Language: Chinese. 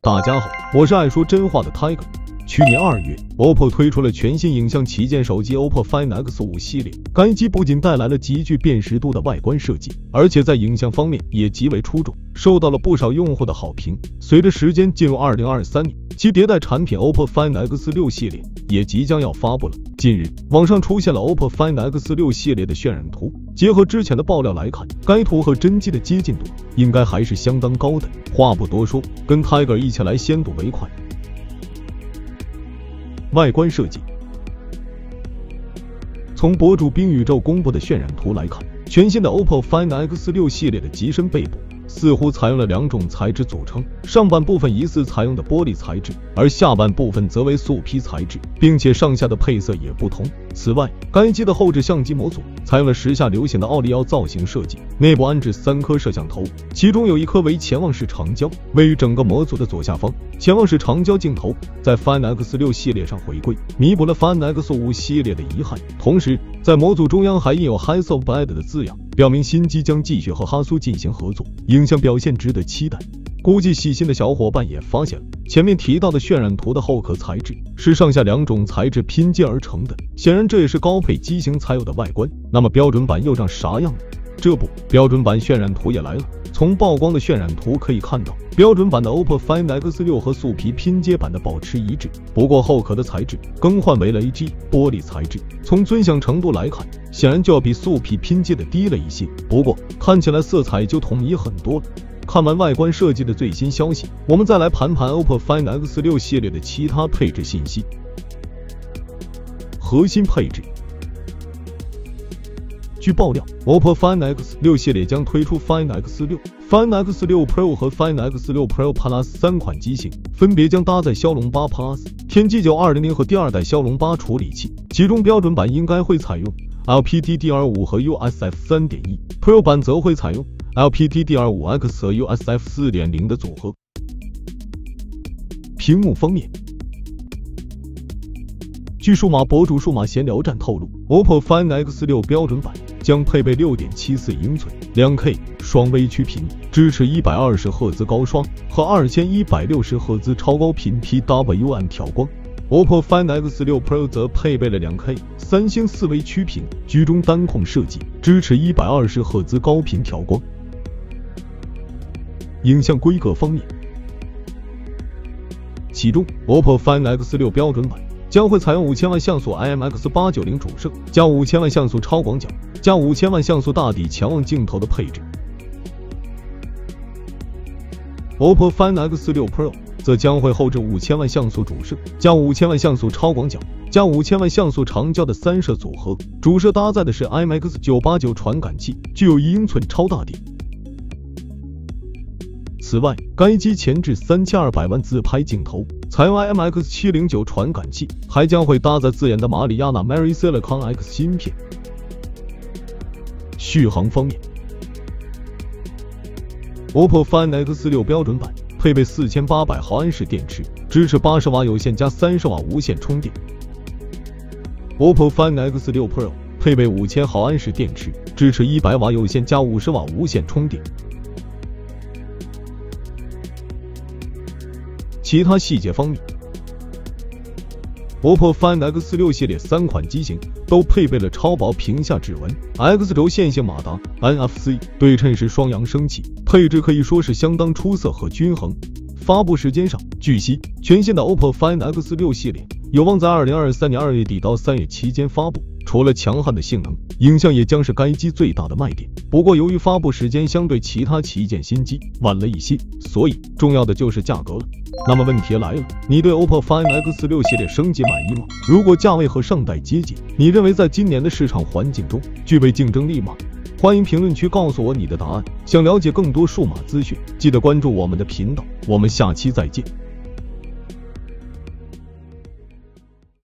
大家好，我是爱说真话的 Tiger。去年二月，OPPO 推出了全新影像旗舰手机 OPPO Find X5 系列。该机不仅带来了极具辨识度的外观设计，而且在影像方面也极为出众，受到了不少用户的好评。随着时间进入二零二三年，其迭代产品 OPPO Find X6 系列也即将要发布了。近日，网上出现了 OPPO Find X6 系列的渲染图，结合之前的爆料来看，该图和真机的接近度应该还是相当高的。话不多说，跟 Tiger 一起来先睹为快。外观设计，从博主冰宇宙公布的渲染图来看，全新的 OPPO Find X6 系列的机身背部似乎采用了两种材质组成，上半部分疑似采用的玻璃材质，而下半部分则为素皮材质，并且上下的配色也不同。此外，该机的后置相机模组采用了时下流行的奥利奥造型设计，内部安置三颗摄像头，其中有一颗为潜望式长焦，位于整个模组的左下方。潜望式长焦镜头在 Find X6 系列上回归，弥补了 Find X5 系列的遗憾。同时，在模组中央还印有 Hasselblad 的字样，表明新机将继续和哈苏进行合作，影像表现值得期待。估计细心的小伙伴也发现了，前面提到的渲染图的后壳材质是上下两种材质拼接而成的，显然这也是高配机型才有的外观。那么标准版又长啥样呢？这不，标准版渲染图也来了。从曝光的渲染图可以看到，标准版的 OPPO Find X6 和素皮拼接版的保持一致，不过后壳的材质更换为了 AG 玻璃材质。从尊享程度来看，显然就要比素皮拼接的低了一些，不过看起来色彩就统一很多了。看完外观设计的最新消息，我们再来盘盘 OPPO Find X6 系列的其他配置信息。核心配置，据爆料，OPPO Find X6 系列将推出 Find X6、Find X6 Pro 和 Find X6 Pro Plus 三款机型，分别将搭载骁龙八 Plus、天玑九二零零和第二代骁龙八处理器，其中标准版应该会采用 LPDDR5 和 USF 三点一，Pro 版则会采用。LPDDR5X 和 USF 四点零的组合。屏幕方面，据数码博主数码闲聊站透露，OPPO Find X6 标准版将配备六点七四英寸、两 K 双微曲屏，支持一百二十赫兹高刷和二千一百六十赫兹超高频 PWM 调光。OPPO Find X6 Pro 则配备了两 K 三星四微曲屏，居中单控设计，支持一百二十赫兹高频调光。影像规格方面，其中 OPPO Find X6 标准版将会采用五千万像素 IMX 八九零主摄加五千万像素超广角加五千万像素大底强望镜头的配置。OPPO Find X6 Pro 则将会后置五千万像素主摄加五千万像素超广角加五千万像素长焦的三摄组合，主摄搭载的是 IMX 九八九传感器，具有一英寸超大底。此外，该机前置三千二百万自拍镜头，采用 IMX 七零九传感器，还将会搭载自研的马里亚纳 Mary Silicon X 芯片。续航方面，OPPO Find X6 标准版配备四千八百毫安时电池，支持八十瓦有线加三十瓦无线充电。OPPO Find X6 Pro 配备五千毫安时电池，支持一百瓦有线加五十瓦无线充电。其他细节方面，OPPO Find X6 系列三款机型都配备了超薄屏下指纹、X 轴线性马达、NFC 对称式双扬声器，配置可以说是相当出色和均衡。发布时间上，据悉全新的 OPPO Find X6 系列有望在二零二三年二月底到三月期间发布。除了强悍的性能，影像也将是该机最大的卖点。不过，由于发布时间相对其他旗舰新机晚了一些，所以重要的就是价格了。那么问题来了，你对 OPPO Find X6 系列升级满意吗？如果价位和上代接近，你认为在今年的市场环境中具备竞争力吗？欢迎评论区告诉我你的答案。想了解更多数码资讯，记得关注我们的频道。我们下期再见。